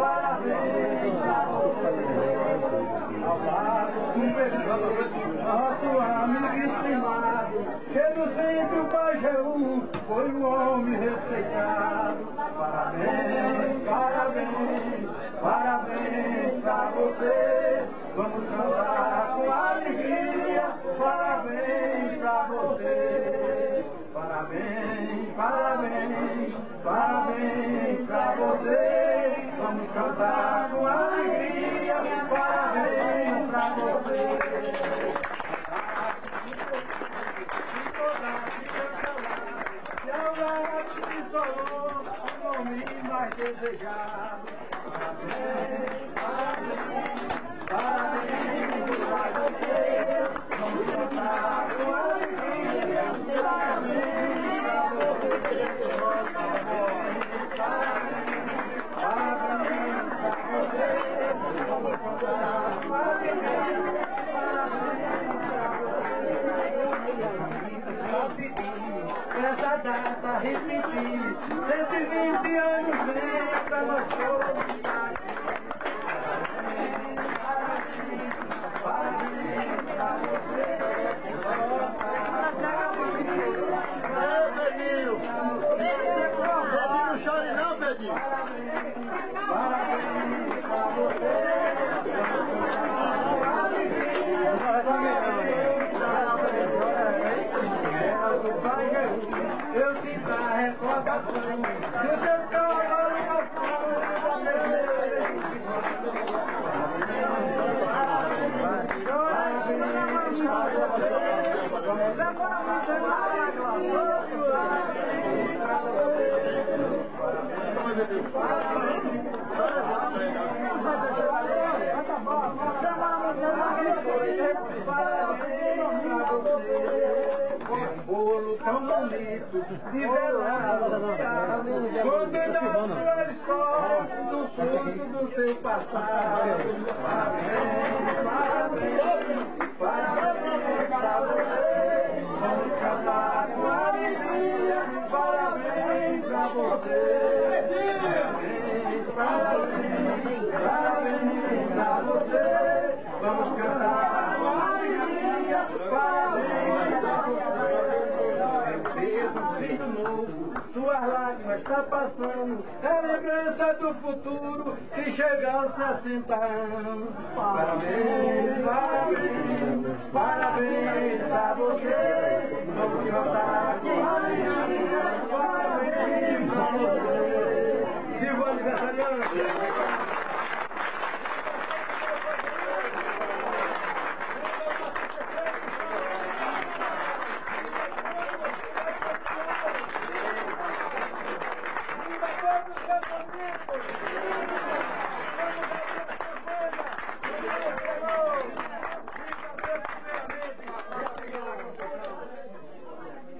parabéns estimado, que no centro Pajeú foi um homem respeitado. Parabéns, parabéns, parabéns pra você. Vamos cantar com alegria, parabéns pra você. Parabéns, parabéns, parabéns pra você. Vamos cantar com alegria, parabéns pra você. E desejado. Parabéns, parabéns, parabéns pra você. Vamos cantar com alegria, parabéns pra você. Parabéns, parabéns pra você. Vamos cantar com alegria, parabéns pra você. Essa data repetir, 120 anos vem pra nós! Pedrinho, não chore não, Pedrinho! Parabéns pra você. Eu sinto a recordação do seu trabalho bolo tão bonito, nivelado, condenado a escola do fundo do seu passado. Parabéns, parabéns, parabéns pra você. Vamos cantar com alegria, parabéns pra você. Parabéns, parabéns, parabéns pra você. Vamos cantar com alegria, parabéns pra você. Meu filho novo, suas lágrimas tá passando, é lembrança do futuro que chega aos 60 anos. Parabéns, parabéns, parabéns pra você. Vamos cantar com alegria, parabéns pra você. Viva o aniversariante!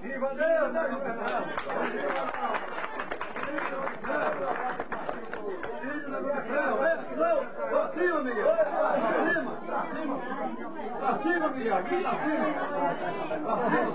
Viva Deus, né, Juvenal? Pra cima, Miguel! Pra cima! Pra cima, Miguel! Aqui pra cima! Pra cima!